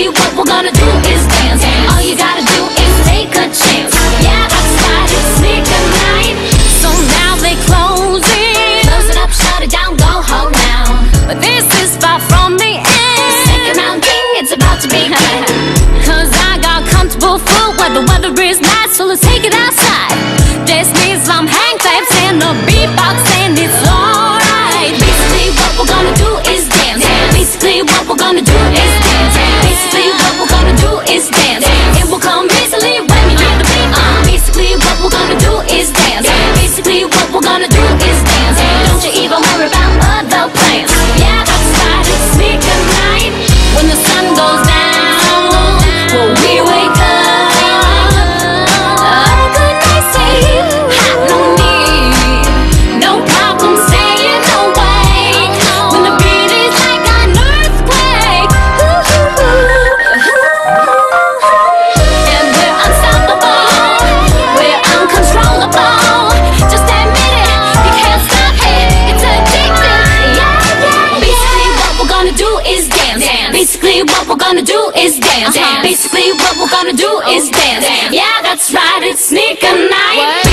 tell you what we're gonna do is dance. All you gotta do is take a chance. Yeah, outside it's sneaker night, so now they close it. Close it up, shut it down, go home now. But this is far from the end. Second round king, it's about to begin. Cause I got comfortable footwear, the weather is nice, so let's take it outside. This means I'm hang claps and the beatbox and When the sun goes down, we dance. Uh -huh. Basically, what we're gonna do is oh, dance. Yeah, that's right, it's sneaker night. What?